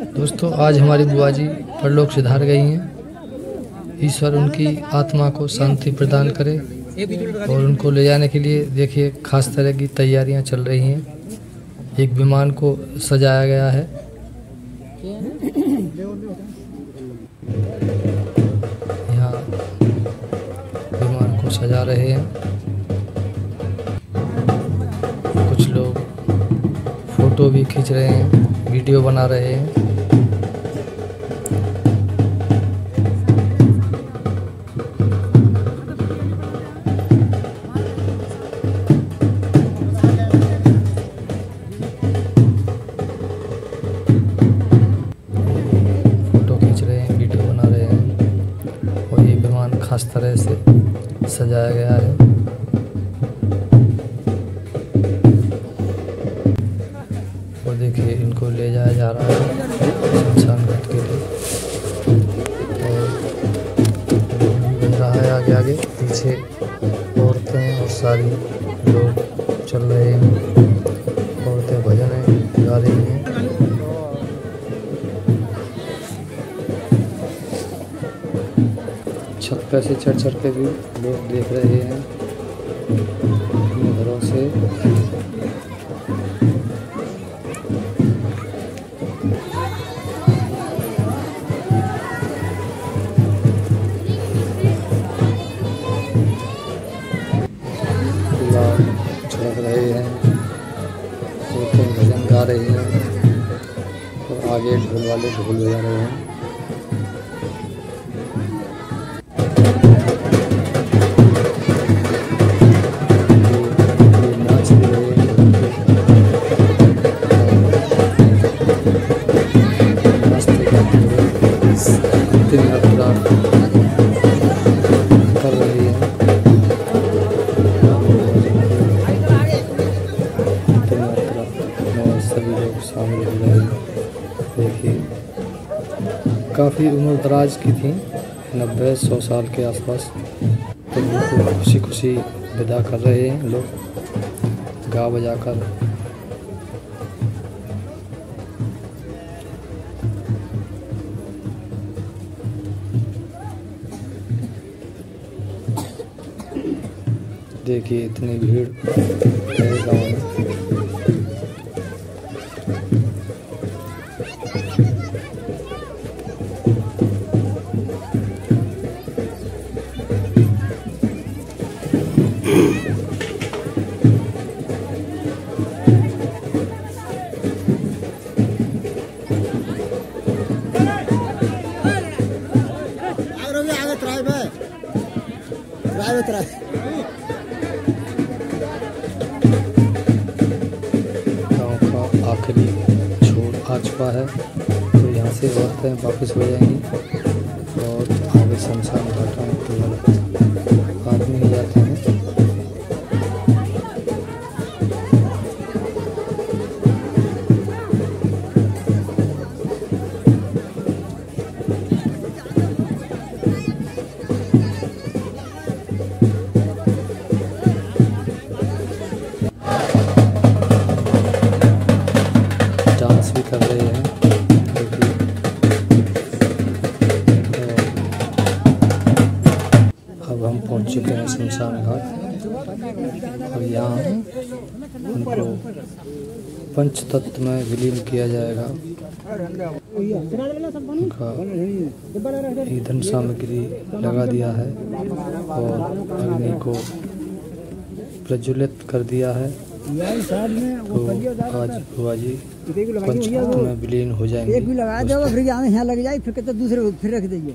दोस्तों, आज हमारी बुआ जी परलोक सिधार गई हैं। ईश्वर उनकी आत्मा को शांति प्रदान करे और उनको ले जाने के लिए देखिए, खास तरह की तैयारियाँ चल रही हैं। एक विमान को सजाया गया है। यहाँ विमान को सजा रहे हैं। कुछ लोग फ़ोटो भी खींच रहे हैं, वीडियो बना रहे हैं। खास तरह से सजाया गया है। और देखिए, इनको ले जाया जा रहा है शमशान घाट के लिए। और रहा है आगे आगे। पीछे औरतें और सारी लोग चल रहे हैं। औरतें भजन गा रही हैं। छत पे से चढ़ चढ़ के भी लोग देख रहे हैं। अपने घरों से। लाल रहे हैं। भजन गा रही हैं। आगे ढोल वाले ढोल बजा रहे हैं। कर रही है सभी लोग शामिल हो रहे हैं काफ़ी उम्र दराज की थी, नब्बे, सौ साल के आसपास। तो खुशी खुशी विदा कर रहे हैं लोग। गा बजा कर देखिए इतनी भीड़ है गाँव में। आगे रहो, आ चुका है। तो यहाँ से औरतें वापस हो जाएँगी और आगे शमशान भी कर रहे हैं। देखिए अब हम पहुँच चुके हैं शमशान घाट। और यहाँ उनको पंच तत्व में विलीन किया जाएगा। ईंधन सामग्री लगा दिया है और अग्नि को प्रज्वलित कर दिया है। तो आज जी पंच तत्व में विलीन हो जाएँगे एक भी लगा दो फिर यहाँ लग जाए फिर कहते दूसरे फिर रख देंगे।